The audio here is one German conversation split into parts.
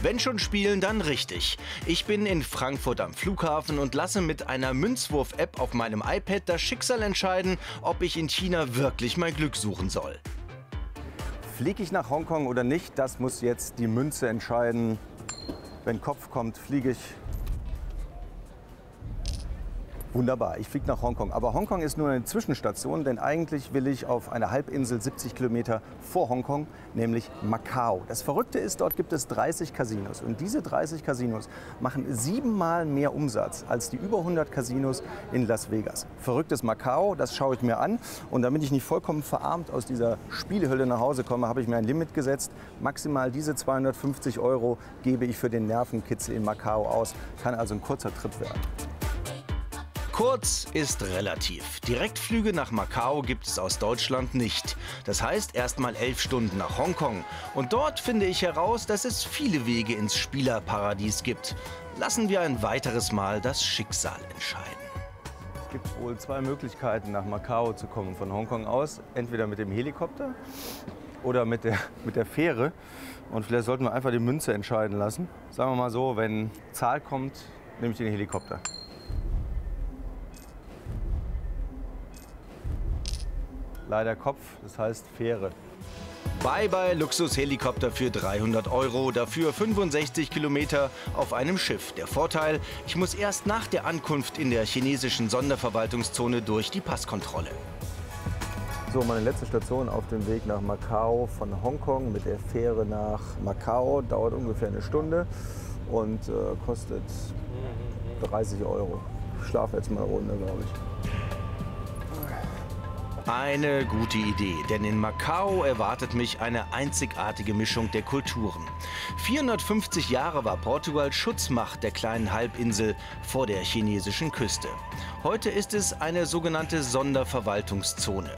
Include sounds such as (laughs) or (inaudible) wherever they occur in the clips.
Wenn schon spielen, dann richtig. Ich bin in Frankfurt am Flughafen und lasse mit einer Münzwurf-App auf meinem iPad das Schicksal entscheiden, ob ich in China wirklich mein Glück suchen soll. Fliege ich nach Hongkong oder nicht, das muss jetzt die Münze entscheiden. Wenn Kopf kommt, fliege ich Wunderbar, ich fliege nach Hongkong. Aber Hongkong ist nur eine Zwischenstation, denn eigentlich will ich auf eine Halbinsel 70 Kilometer vor Hongkong, nämlich Macau. Das Verrückte ist, dort gibt es 30 Casinos. Und diese 30 Casinos machen siebenmal mehr Umsatz als die über 100 Casinos in Las Vegas. Verrücktes Macau, das schaue ich mir an. Und damit ich nicht vollkommen verarmt aus dieser Spielehölle nach Hause komme, habe ich mir ein Limit gesetzt. Maximal diese 250 Euro gebe ich für den Nervenkitzel in Macau aus. Kann also ein kurzer Trip werden. Kurz ist relativ. Direktflüge nach Macau gibt es aus Deutschland nicht. Das heißt erst mal elf Stunden nach Hongkong. Und dort finde ich heraus, dass es viele Wege ins Spielerparadies gibt. Lassen wir ein weiteres Mal das Schicksal entscheiden. Es gibt wohl zwei Möglichkeiten, nach Macau zu kommen von Hongkong aus. Entweder mit dem Helikopter oder mit der, (laughs) mit der Fähre. Und vielleicht sollten wir einfach die Münze entscheiden lassen. Sagen wir mal so, wenn Zahl kommt, nehme ich den Helikopter. Leider Kopf, das heißt Fähre. Bye bye Luxushelikopter für 300 Euro, dafür 65 Kilometer auf einem Schiff. Der Vorteil, ich muss erst nach der Ankunft in der chinesischen Sonderverwaltungszone durch die Passkontrolle. So, meine letzte Station auf dem Weg nach Macau von Hongkong mit der Fähre nach Macau. Dauert ungefähr eine Stunde und äh, kostet 30 Euro. Ich schlafe jetzt mal eine Runde, glaube ich. Eine gute Idee, denn in Macau erwartet mich eine einzigartige Mischung der Kulturen. 450 Jahre war Portugal Schutzmacht der kleinen Halbinsel vor der chinesischen Küste. Heute ist es eine sogenannte Sonderverwaltungszone.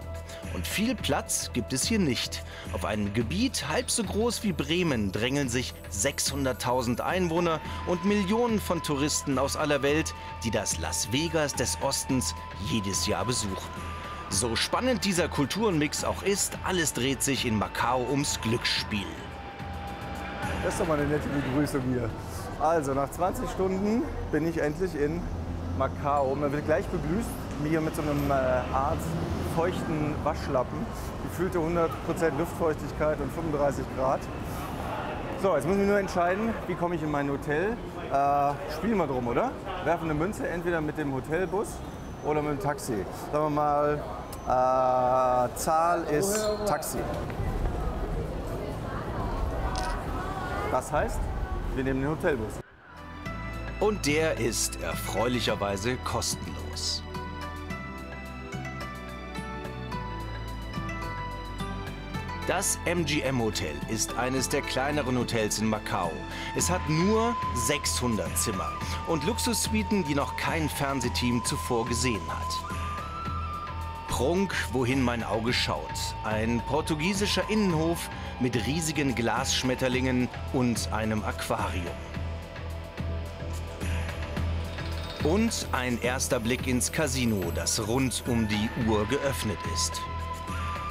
Und viel Platz gibt es hier nicht. Auf einem Gebiet halb so groß wie Bremen drängeln sich 600.000 Einwohner und Millionen von Touristen aus aller Welt, die das Las Vegas des Ostens jedes Jahr besuchen. So spannend dieser Kulturenmix auch ist, alles dreht sich in Macau ums Glücksspiel. Das ist doch mal eine nette Begrüßung hier. Also, nach 20 Stunden bin ich endlich in Macau. Man wird gleich begrüßt, hier mit so einem äh, Art feuchten Waschlappen. Gefühlte 100% Luftfeuchtigkeit und 35 Grad. So, jetzt muss ich nur entscheiden, wie komme ich in mein Hotel. Äh, spielen wir drum, oder? Werfen eine Münze entweder mit dem Hotelbus oder mit dem Taxi. Sagen wir mal äh, Zahl ist Taxi. Das heißt, wir nehmen den Hotelbus. Und der ist erfreulicherweise kostenlos. Das MGM Hotel ist eines der kleineren Hotels in Macau. Es hat nur 600 Zimmer und Luxussuiten, die noch kein Fernsehteam zuvor gesehen hat. Prunk, wohin mein Auge schaut. Ein portugiesischer Innenhof mit riesigen Glasschmetterlingen und einem Aquarium. Und ein erster Blick ins Casino, das rund um die Uhr geöffnet ist.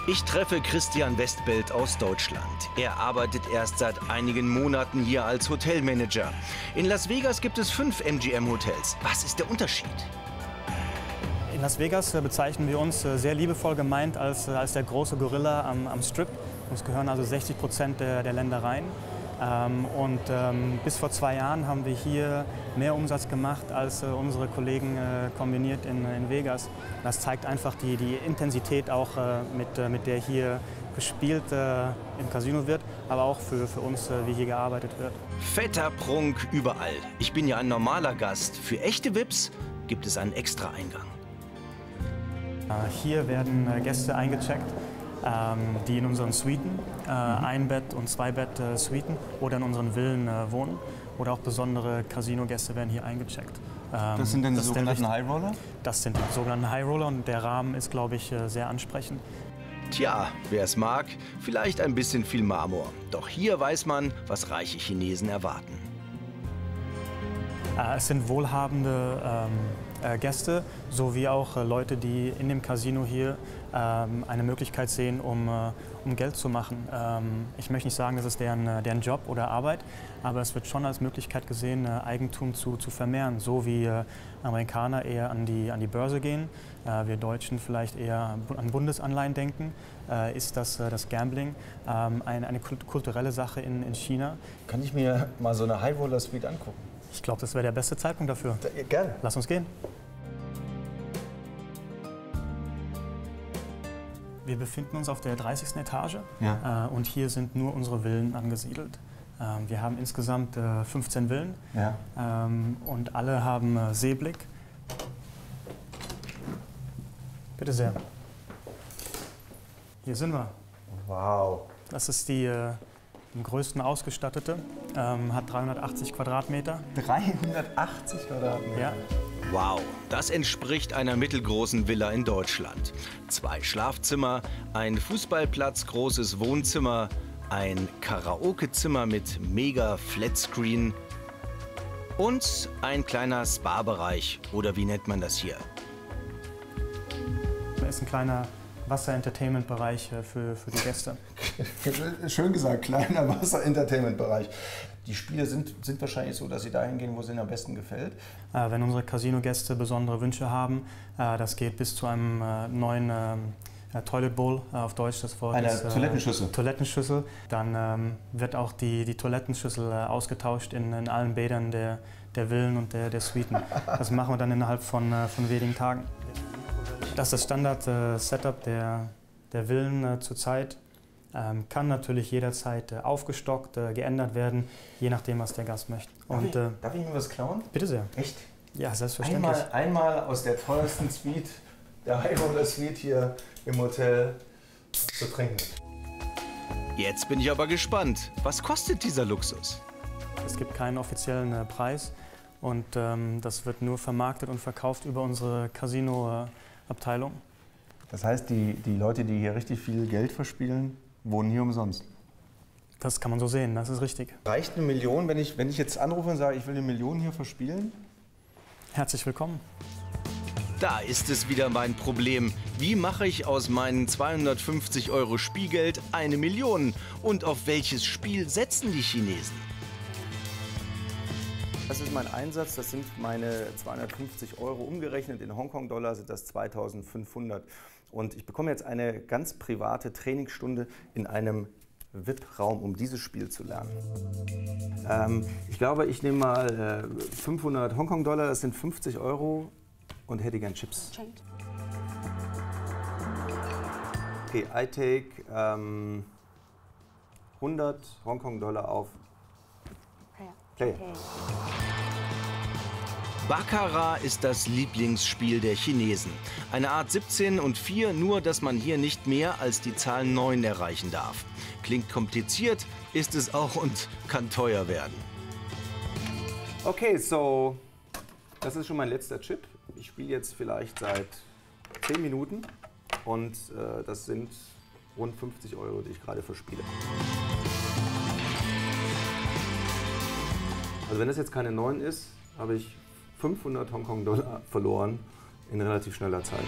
Ich treffe Christian Westbelt aus Deutschland. Er arbeitet erst seit einigen Monaten hier als Hotelmanager. In Las Vegas gibt es fünf MGM-Hotels. Was ist der Unterschied? In Las Vegas äh, bezeichnen wir uns äh, sehr liebevoll gemeint als, äh, als der große Gorilla am, am Strip. Uns gehören also 60 Prozent der, der Ländereien. Ähm, und ähm, bis vor zwei Jahren haben wir hier mehr Umsatz gemacht als äh, unsere Kollegen äh, kombiniert in, in, Vegas. Das zeigt einfach die, die Intensität auch, äh, mit, mit der hier gespielt im Casino wird, aber auch für, für uns, wie hier gearbeitet wird. Fetter Prunk überall. Ich bin ja ein normaler Gast. Für echte VIPs gibt es einen extra Eingang. Äh, hier werden äh, Gäste eingecheckt, ähm, die in unseren Suiten, äh, mhm. ein Bett und zwei Bett Suiten oder in unseren Villen wohnen. Oder auch besondere Casino-Gäste werden hier eingecheckt. Ähm, das sind dann die sogenannten High Roller? Das sind die sogenannten High Roller und der Rahmen ist, glaube ich, sehr ansprechend. Tja, wer es mag, vielleicht ein bisschen viel Marmor. Doch hier weiß man, was reiche Chinesen erwarten. Es sind wohlhabende ähm, äh, Gäste sowie auch äh, Leute, die in dem Casino hier ähm, eine Möglichkeit sehen, um, äh, um Geld zu machen. Ähm, ich möchte nicht sagen, das ist deren, äh, deren Job oder Arbeit, aber es wird schon als Möglichkeit gesehen, äh, Eigentum zu, zu vermehren, so wie äh, Amerikaner eher an die, an die Börse gehen, wir Deutschen vielleicht eher an Bundesanleihen denken, ist das, das Gambling ähm, eine, eine kulturelle Sache in, in China. Kann ich mir mal so eine High-Roller Suite angucken? Ich glaube, das wäre der beste Zeitpunkt dafür. Gerne. Lass uns gehen. Wir befinden uns auf der 30. Etage ja. äh, und hier sind nur unsere Villen angesiedelt. Ähm, wir haben insgesamt äh, 15 Villen ja. ähm, und alle haben äh, Seeblick. Bitte sehr. Hier sind wir. Wow. Das ist die äh, am größten ausgestattete, ähm, hat 380 Quadratmeter. 380 Quadratmeter? Ja. Wow, das entspricht einer mittelgroßen Villa in Deutschland. Zwei Schlafzimmer, ein Fußballplatz, großes Wohnzimmer, ein Karaokezimmer mit mega Flatscreen und ein kleiner Spa-Bereich. Oder wie nennt man das hier? Da ist ein kleiner Wasser-Entertainment-Bereich äh, für, für die Gäste. (laughs) Schön gesagt, kleiner Wasser-Entertainment-Bereich. Die Spiele sind, sind wahrscheinlich so, dass sie dahin gehen, wo es ihnen am besten gefällt. Äh, wenn unsere Casino-Gäste besondere Wünsche haben, äh, das geht bis zu einem äh, neuen ähm, äh, Toilet Bowl, äh, auf Deutsch das Wort. Eine ist, Toilettenschüssel. Toilettenschüssel. Dann ähm, wird auch die, die Toilettenschüssel ausgetauscht in, in allen Bädern der, der Villen und der, der Suiten. (laughs) Das machen wir dann innerhalb von, von wenigen Tagen. Das ist das Standard-Setup der, der Villen äh, zurzeit. Ähm, kann natürlich jederzeit äh, aufgestockt, äh, geändert werden, je nachdem, was der Gast möchte. Darf, ich, äh, darf ich mir was klauen? Bitte sehr. Echt? Ja, selbstverständlich. Einmal, einmal aus der teuersten Suite, der High Roller Suite hier im Hotel zu trinken. Jetzt bin ich aber gespannt. Was kostet dieser Luxus? Es gibt keinen offiziellen äh, Preis und ähm, das wird nur vermarktet und verkauft über unsere Casino- äh, Abteilung. Das heißt, die, die Leute, die hier richtig viel Geld verspielen, wohnen hier umsonst? Das kann man so sehen, das ist richtig. Reicht eine Million, wenn ich, wenn ich jetzt anrufe und sage, ich will eine Million hier verspielen? Herzlich willkommen. Da ist es wieder mein Problem. Wie mache ich aus meinen 250 Euro Spielgeld eine Million? Und auf welches Spiel setzen die Chinesen? Das ist mein Einsatz, das sind meine 250 Euro. Umgerechnet in Hongkong-Dollar sind das 2500. Und ich bekomme jetzt eine ganz private Trainingsstunde in einem VIP-Raum, um dieses Spiel zu lernen. Ähm, ich glaube, ich nehme mal äh, 500 Hongkong-Dollar, das sind 50 Euro und hätte gern Chips. Okay, I take ähm, 100 Hongkong-Dollar auf Play. Baccarat ist das Lieblingsspiel der Chinesen. Eine Art 17 und 4, nur dass man hier nicht mehr als die Zahl 9 erreichen darf. Klingt kompliziert, ist es auch und kann teuer werden. Okay, so das ist schon mein letzter Chip. Ich spiele jetzt vielleicht seit 10 Minuten und äh, das sind rund 50 Euro, die ich gerade verspiele. Also wenn das jetzt keine 9 ist, habe ich 500 Hongkong-Dollar verloren in relativ schneller Zeit.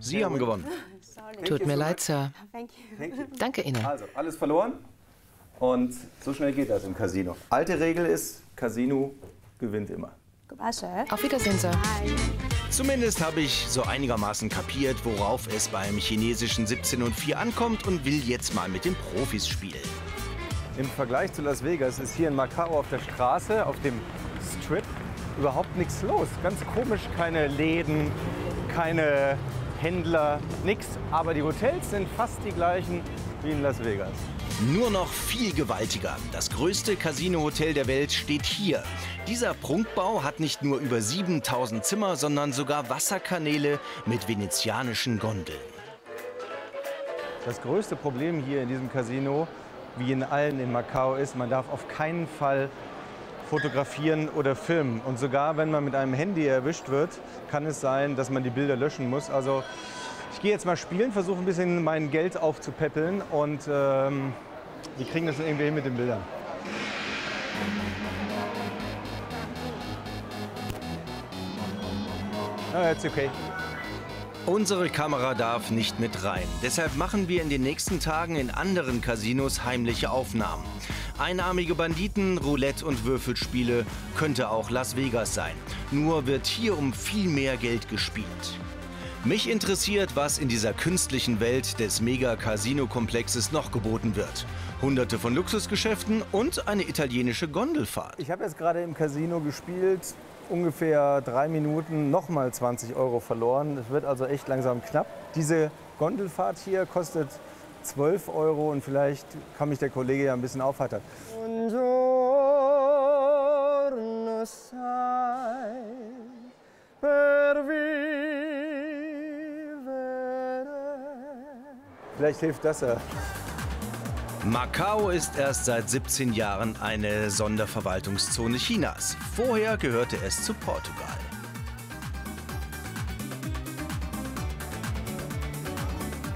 Sie haben gewonnen. Tut mir leid, Sir. Danke Ihnen. Also, alles verloren. Und so schnell geht das im Casino. Alte Regel ist, Casino gewinnt immer. Auf Wiedersehen, Sir. Zumindest habe ich so einigermaßen kapiert, worauf es beim chinesischen 17 und 4 ankommt und will jetzt mal mit den Profis spielen. Im Vergleich zu Las Vegas ist hier in Macau auf der Straße, auf dem Strip, überhaupt nichts los. Ganz komisch, keine Läden, keine Händler, nichts. Aber die Hotels sind fast die gleichen wie in Las Vegas. Nur noch viel gewaltiger. Das größte Casino-Hotel der Welt steht hier. Dieser Prunkbau hat nicht nur über 7000 Zimmer, sondern sogar Wasserkanäle mit venezianischen Gondeln. Das größte Problem hier in diesem Casino wie in allen in Macau ist, man darf auf keinen Fall fotografieren oder filmen. Und sogar wenn man mit einem Handy erwischt wird, kann es sein, dass man die Bilder löschen muss. Also ich gehe jetzt mal spielen, versuche ein bisschen mein Geld aufzupäppeln und ähm, wir kriegen das irgendwie hin mit den Bildern. Oh, it's okay. Unsere Kamera darf nicht mit rein. Deshalb machen wir in den nächsten Tagen in anderen Casinos heimliche Aufnahmen. Einarmige Banditen, Roulette und Würfelspiele könnte auch Las Vegas sein. Nur wird hier um viel mehr Geld gespielt. Mich interessiert, was in dieser künstlichen Welt des Mega-Casino-Komplexes noch geboten wird. Hunderte von Luxusgeschäften und eine italienische Gondelfahrt. Ich habe jetzt gerade im Casino gespielt, ungefähr drei Minuten nochmal 20 Euro verloren. Es wird also echt langsam knapp. Diese Gondelfahrt hier kostet 12 Euro und vielleicht kann mich der Kollege ja ein bisschen aufheitern. Vielleicht hilft das ja. Macau ist erst seit 17 Jahren eine Sonderverwaltungszone Chinas. Vorher gehörte es zu Portugal.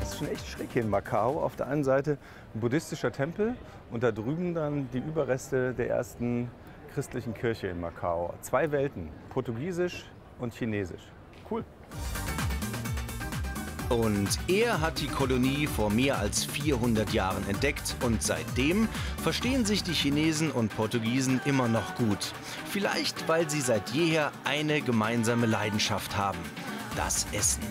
Das ist schon echt schräg hier in Macau. Auf der einen Seite ein buddhistischer Tempel und da drüben dann die Überreste der ersten christlichen Kirche in Macau. Zwei Welten, Portugiesisch und Chinesisch. Und er hat die Kolonie vor mehr als 400 Jahren entdeckt und seitdem verstehen sich die Chinesen und Portugiesen immer noch gut. Vielleicht, weil sie seit jeher eine gemeinsame Leidenschaft haben, das Essen.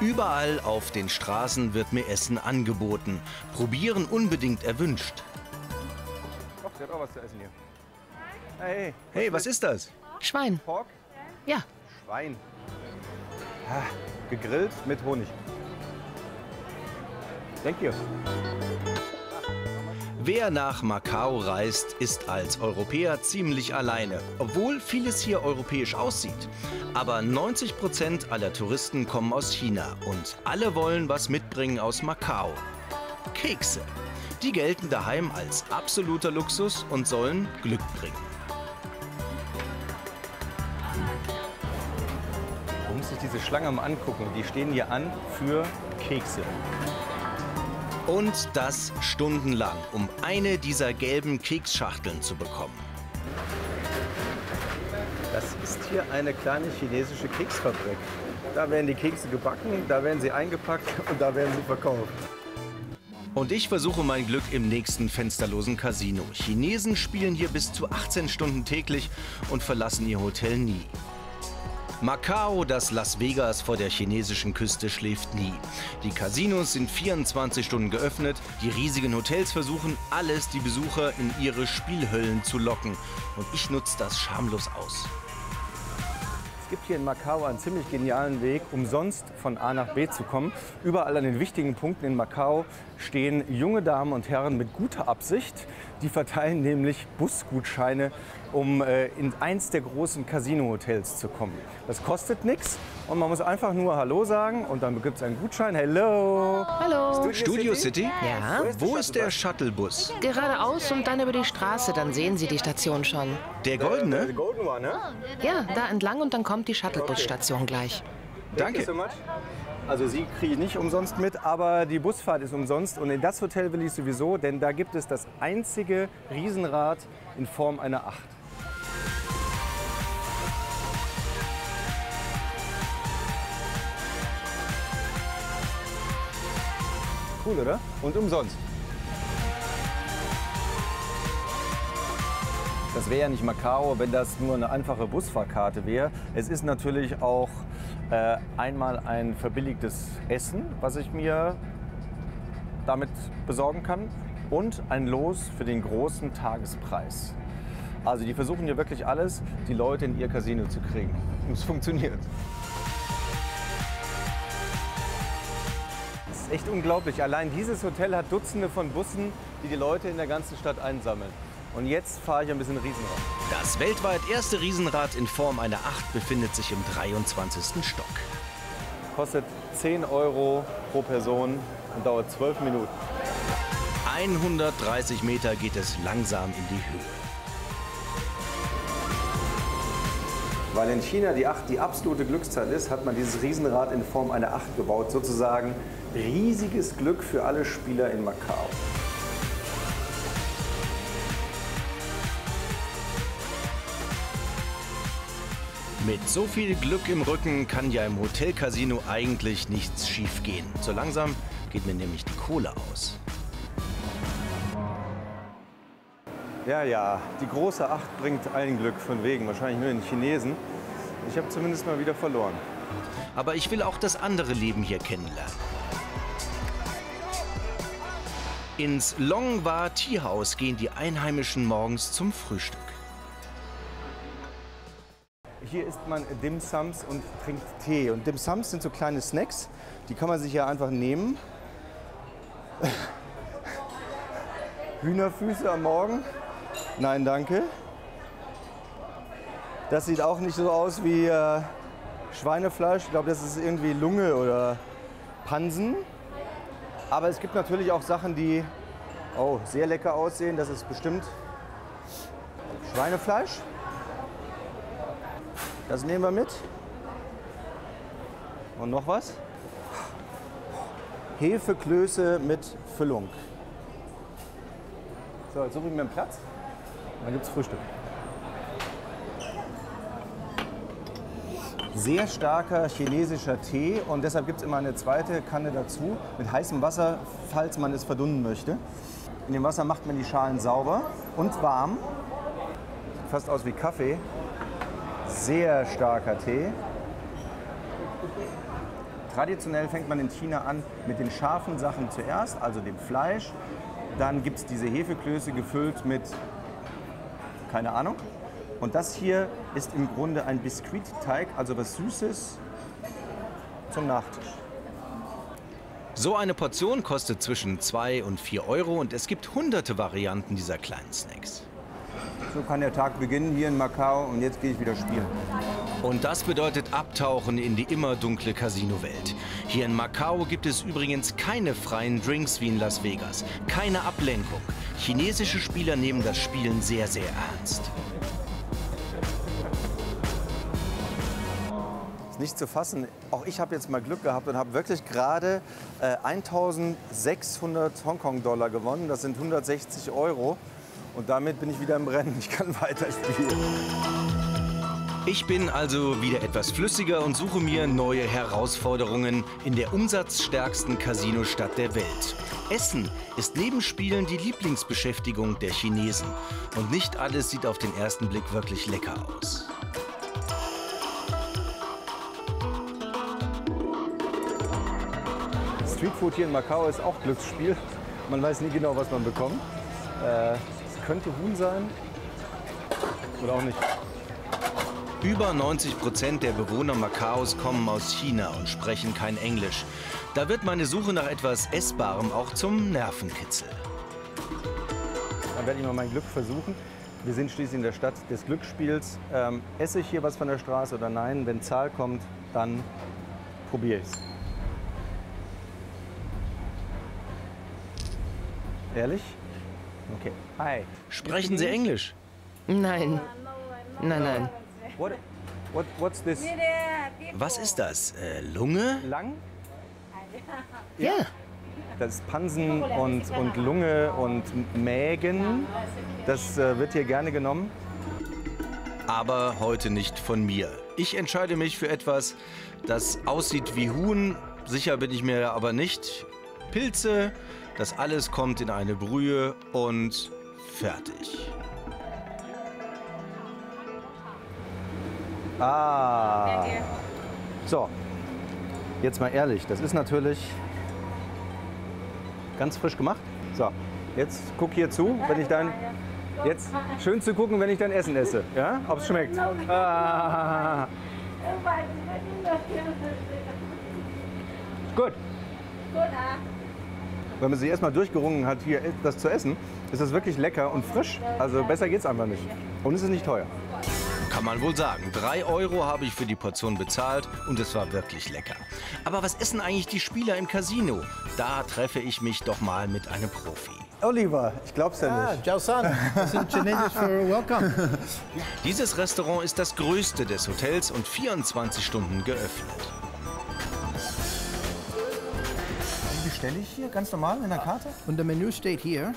Überall auf den Straßen wird mir Essen angeboten. Probieren unbedingt erwünscht. Doch, sie hat auch was zu essen hier. Hey, Hey, was ist das? Schwein. Pork? Ja. Schwein. Ah, gegrillt mit Honig. Thank you. Wer nach Macau reist, ist als Europäer ziemlich alleine, obwohl vieles hier europäisch aussieht. Aber 90 Prozent aller Touristen kommen aus China und alle wollen was mitbringen aus Macau. Kekse. Die gelten daheim als absoluter Luxus und sollen Glück bringen. Diese Schlange mal angucken. Die stehen hier an für Kekse. Und das stundenlang, um eine dieser gelben Keksschachteln zu bekommen. Das ist hier eine kleine chinesische Keksfabrik. Da werden die Kekse gebacken, da werden sie eingepackt (laughs) und da werden sie verkauft. Und ich versuche mein Glück im nächsten fensterlosen Casino. Chinesen spielen hier bis zu 18 Stunden täglich und verlassen ihr Hotel nie. Macau, das Las Vegas vor der chinesischen Küste, schläft nie. Die Casinos sind 24 Stunden geöffnet. Die riesigen Hotels versuchen alles, die Besucher in ihre Spielhöllen zu locken. Und ich nutze das schamlos aus. Es gibt hier in Macau einen ziemlich genialen Weg, umsonst von A nach B zu kommen. Überall an den wichtigen Punkten in Macau stehen junge Damen und Herren mit guter Absicht. Die verteilen nämlich Busgutscheine, um äh, in eins der großen Casino-Hotels zu kommen. Das kostet nichts und man muss einfach nur Hallo sagen und dann gibt es einen Gutschein. Hello! Hallo. Studio City? Ja. Wo ist der Shuttlebus? Geradeaus und dann über die Straße, dann sehen Sie die Station schon. Der goldene? Golden One, ne? Ja, da entlang und dann kommt die Shuttlebus-Station gleich. Danke. so much. Also Sie kriege ich nicht umsonst mit, aber die Busfahrt ist umsonst. Und in das Hotel will ich sowieso, denn da gibt es das einzige Riesenrad in Form einer Acht. Cool, oder? Und umsonst. Das wäre ja nicht Macau, wenn das nur eine einfache Busfahrkarte wäre. Es ist natürlich auch äh, einmal ein verbilligtes Essen, was ich mir damit besorgen kann und ein Los für den großen Tagespreis. Also die versuchen hier wirklich alles, die Leute in ihr Casino zu kriegen. (laughs) Und es funktioniert. Ist echt unglaublich. Allein dieses Hotel hat Dutzende von Bussen, die die Leute in der ganzen Stadt einsammeln. Und jetzt fahre ich ein bisschen Riesenrad. Das weltweit erste Riesenrad in Form einer Acht befindet sich im 23. Stock. Kostet 10 Euro pro Person und dauert 12 Minuten. 130 Meter geht es langsam in die Höhe. Weil in China die 8 die absolute Glückszahl ist, hat man dieses Riesenrad in Form einer 8 gebaut. Sozusagen riesiges Glück für alle Spieler in Macau. Mit so viel Glück im Rücken kann ja im Hotelcasino eigentlich nichts schiefgehen. So langsam geht mir nämlich die Kohle aus. Ja, ja, die große Acht bringt allen Glück von wegen, wahrscheinlich nur den Chinesen. Ich habe zumindest mal wieder verloren. Aber ich will auch das andere Leben hier kennenlernen. Ins Longwa Tea House gehen die Einheimischen morgens zum Frühstück. Hier isst man Dim Sums und trinkt Tee. Und Dim Sums sind so kleine Snacks, die kann man sich ja einfach nehmen. (laughs) Hühnerfüße am Morgen. Nein, danke. Das sieht auch nicht so aus wie äh, Schweinefleisch. Ich glaube, das ist irgendwie Lunge oder Pansen. Aber es gibt natürlich auch Sachen, die oh, sehr lecker aussehen. Das ist bestimmt Schweinefleisch. Das nehmen wir mit. Und noch was? Hefeklöße mit Füllung. So, jetzt suche ich mir einen Platz. Dann gibt es Frühstück. Sehr starker chinesischer Tee und deshalb gibt es immer eine zweite Kanne dazu mit heißem Wasser, falls man es verdünnen möchte. In dem Wasser macht man die Schalen sauber und warm. Sieht fast aus wie Kaffee. Sehr starker Tee. Traditionell fängt man in China an mit den scharfen Sachen zuerst, also dem Fleisch. Dann gibt es diese Hefeklöße gefüllt mit, keine Ahnung. Und das hier ist im Grunde ein Biskuitteig, also was Süßes zum Nachtisch. So eine Portion kostet zwischen 2 und 4 Euro und es gibt hunderte Varianten dieser kleinen Snacks. So kann der Tag beginnen hier in Macau und jetzt gehe ich wieder spielen. Und das bedeutet Abtauchen in die immer dunkle Casino-Welt. Hier in Macau gibt es übrigens keine freien Drinks wie in Las Vegas. Keine Ablenkung. Chinesische Spieler nehmen das Spielen sehr, sehr ernst. Nicht zu fassen. Auch ich habe jetzt mal Glück gehabt und habe wirklich gerade äh, 1600 Hongkong-Dollar gewonnen. Das sind 160 Euro. Und damit bin ich wieder im Rennen. Ich kann (laughs) weiterspielen. Ich bin also wieder etwas flüssiger und suche mir neue Herausforderungen in der umsatzstärksten Casinostadt der Welt. Essen ist neben Spielen die Lieblingsbeschäftigung der Chinesen. Und nicht alles sieht auf den ersten Blick wirklich lecker aus. Streetfood hier in Macau ist auch Glücksspiel. Man weiß nie genau, was man bekommt. Äh, könnte Huhn sein oder auch nicht. Über 90 Prozent der Bewohner Makaos kommen aus China und sprechen kein Englisch. Da wird meine Suche nach etwas Essbarem auch zum Nervenkitzel. Dann werde ich mal mein Glück versuchen. Wir sind schließlich in der Stadt des Glücksspiels. Ähm, esse ich hier was von der Straße oder nein? Wenn Zahl kommt, dann probiere ich es. Ehrlich? Okay. Hi. Sprechen Sie Englisch? Nein. Nein, nein. What, what, what's this? Was ist das? Äh, Lunge? Lang? Ja. Das ist Pansen und, und Lunge und Mägen. Das äh, wird hier gerne genommen. Aber heute nicht von mir. Ich entscheide mich für etwas, das aussieht wie Huhn. Sicher bin ich mir aber nicht. Pilze, das alles kommt in eine Brühe und fertig. Ah. So, jetzt mal ehrlich, das ist natürlich ganz frisch gemacht. So, jetzt guck hier zu, wenn ich dann jetzt schön zu gucken, wenn ich dein Essen esse, ja, ob es schmeckt. Ah. Gut. Wenn man sich erstmal durchgerungen hat, hier das zu essen, ist das wirklich lecker und frisch. Also besser geht's einfach nicht. Und es ist nicht teuer. Kann man wohl sagen. Drei Euro habe ich für die Portion bezahlt und es war wirklich lecker. Aber was essen eigentlich die Spieler im Casino? Da treffe ich mich doch mal mit einem Profi. Oliver, ich glaub's ja Ah, nicht. Jiao San, das sind Chinesisch für (laughs) Welcome. Dieses Restaurant ist das größte des Hotels und 24 Stunden geöffnet. Bestelle ich hier? Ganz normal in der Karte? Und der Menü steht hier.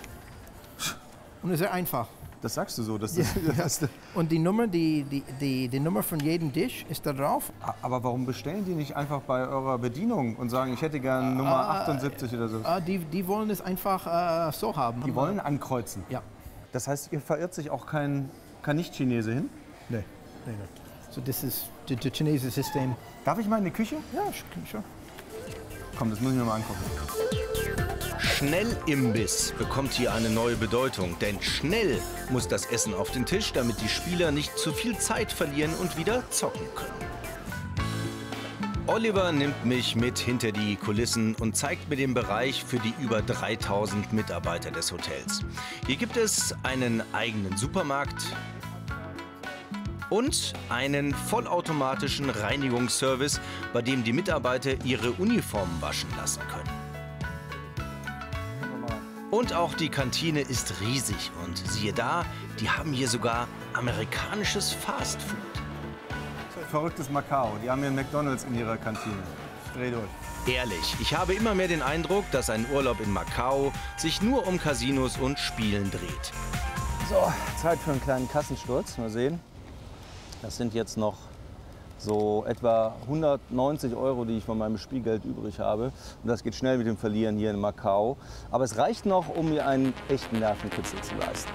Und ist sehr einfach. Das sagst du so. Dass das, (laughs) Ja, das, Und die Nummer, die, die, die, die Nummer von jedem Tisch ist da drauf. Aber warum bestellen die nicht einfach bei eurer Bedienung und sagen, ich hätte gern Nummer Ah, 78 oder so? Ah, die, die wollen es einfach äh, so haben. Die wollen ankreuzen. Ja. Das heißt, ihr verirrt sich auch kein, kein Nicht-Chinese hin? Nee. nee, nee. So, das ist das, chinesische System. Darf ich mal in die Küche? Ja, schon. Komm, das muss ich mir mal angucken. Schnellimbiss bekommt hier eine neue Bedeutung, denn schnell muss das Essen auf den Tisch, damit die Spieler nicht zu viel Zeit verlieren und wieder zocken können. Oliver nimmt mich mit hinter die Kulissen und zeigt mir den Bereich für die über 3000 Mitarbeiter des Hotels. Hier gibt es einen eigenen Supermarkt und einen vollautomatischen Reinigungsservice, bei dem die Mitarbeiter ihre Uniformen waschen lassen können. Und auch die Kantine ist riesig und siehe da, die haben hier sogar amerikanisches Fastfood. Verrücktes Macau. Die haben hier einen McDonalds in ihrer Kantine. Ich dreh durch. Ehrlich, ich habe immer mehr den Eindruck, dass ein Urlaub in Macau sich nur um Casinos und Spielen dreht. So, Zeit für einen kleinen Kassensturz. Mal sehen. Das sind jetzt noch so etwa 190 Euro, die ich von meinem Spielgeld übrig habe. Und das geht schnell mit dem Verlieren hier in Macau. Aber es reicht noch, um mir einen echten Nervenkitzel zu leisten.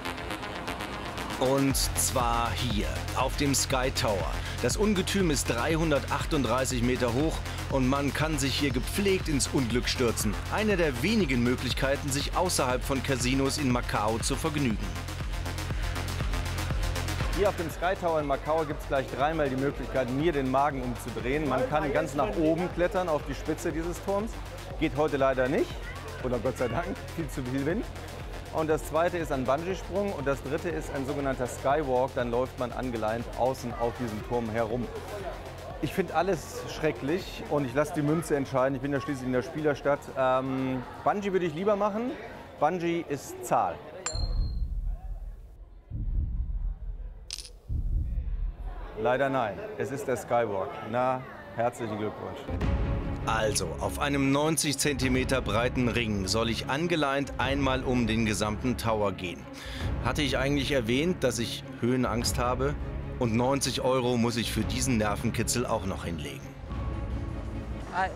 Und zwar hier, auf dem Sky Tower. Das Ungetüm ist 338 Meter hoch und man kann sich hier gepflegt ins Unglück stürzen. Eine der wenigen Möglichkeiten, sich außerhalb von Casinos in Macau zu vergnügen. Hier auf dem Sky Tower in Macau gibt es gleich dreimal die Möglichkeit, mir den Magen umzudrehen. Man kann ganz nach oben klettern auf die Spitze dieses Turms. Geht heute leider nicht. Oder Gott sei Dank, (laughs) viel zu viel Wind. Und das zweite ist ein Bungee-Sprung und das dritte ist ein sogenannter Skywalk. Dann läuft man angeleint außen auf diesem Turm herum. Ich finde alles schrecklich und ich lasse die Münze entscheiden. Ich bin ja schließlich in der Spielerstadt. Ähm, Bungee würde ich lieber machen. Bungee ist Zahl. Leider nein. Es ist der Skywalk. Na, herzlichen Glückwunsch. Also, auf einem 90 cm breiten Ring soll ich angeleint einmal um den gesamten Tower gehen. Hatte ich eigentlich erwähnt, dass ich Höhenangst habe? Und 90 Euro muss ich für diesen Nervenkitzel auch noch hinlegen.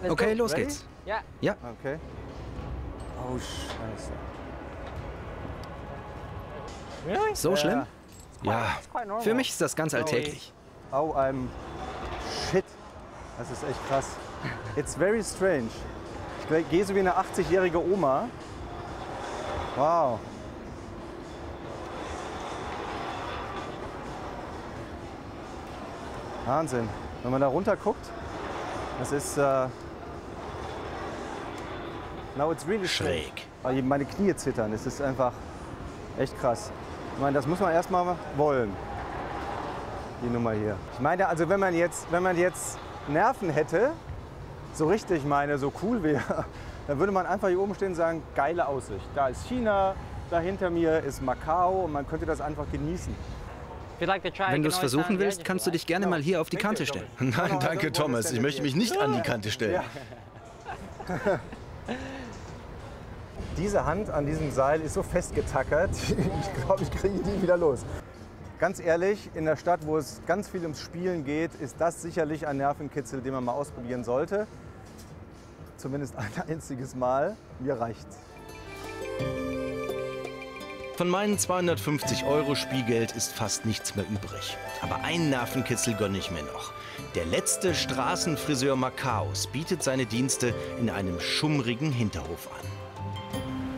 Okay, los geht's. Ja. Ja, Okay. Oh, scheiße. so schlimm? Ja, Für mich ist das ganz alltäglich. Oh, I'm shit. Das ist echt krass. It's very strange. Ich gehe so wie eine 80-jährige Oma. Wow. Wahnsinn. Wenn man da runter guckt, das ist. Äh Now it's really strange. schräg. Weil meine Knie zittern. Es ist einfach echt krass. Ich meine, das muss man erstmal wollen. Die Nummer hier. Ich meine, also wenn man jetzt, wenn man jetzt Nerven hätte, so richtig meine, so cool wäre, (laughs) dann würde man einfach hier oben stehen und sagen, geile Aussicht. Da ist China, da hinter mir ist Macau und man könnte das einfach genießen. Wenn du es versuchen willst, kannst du dich gerne mal hier auf die Kante stellen. Nein, danke Thomas. Ich möchte mich nicht an die Kante stellen. (laughs) Diese Hand an diesem Seil ist so festgetackert, (laughs) ich glaube, ich kriege die wieder los. Ganz ehrlich, in der Stadt, wo es ganz viel ums Spielen geht, ist das sicherlich ein Nervenkitzel, den man mal ausprobieren sollte. Zumindest ein (laughs) einziges Mal. Mir reicht's. Von meinen 250 Euro Spielgeld ist fast nichts mehr übrig. Aber einen Nervenkitzel gönne ich mir noch. Der letzte Straßenfriseur Makaos bietet seine Dienste in einem schummrigen Hinterhof an.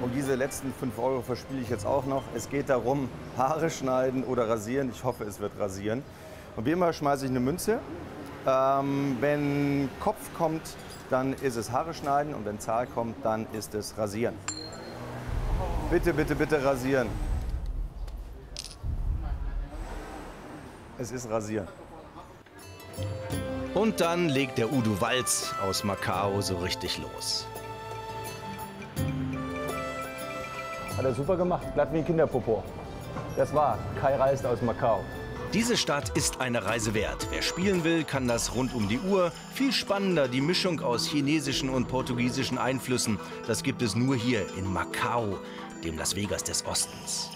Um diese letzten 5 Euro verspiele ich jetzt auch noch. Es geht darum, Haare schneiden oder rasieren. Ich hoffe, es wird rasieren. Und wie immer schmeiße ich eine Münze. Ähm, wenn Kopf kommt, dann ist es Haare schneiden. Und wenn Zahl kommt, dann ist es rasieren. Bitte, bitte, bitte rasieren. Es ist rasieren. Und dann legt der Udo Walz aus Macau so richtig los. Hat er super gemacht. Glatt wie ein Kinderpopo. Das war Kai reist aus Macau. Diese Stadt ist eine Reise wert. Wer spielen will, kann das rund um die Uhr. Viel spannender die Mischung aus chinesischen und portugiesischen Einflüssen. Das gibt es nur hier in Macau, dem Las Vegas des Ostens.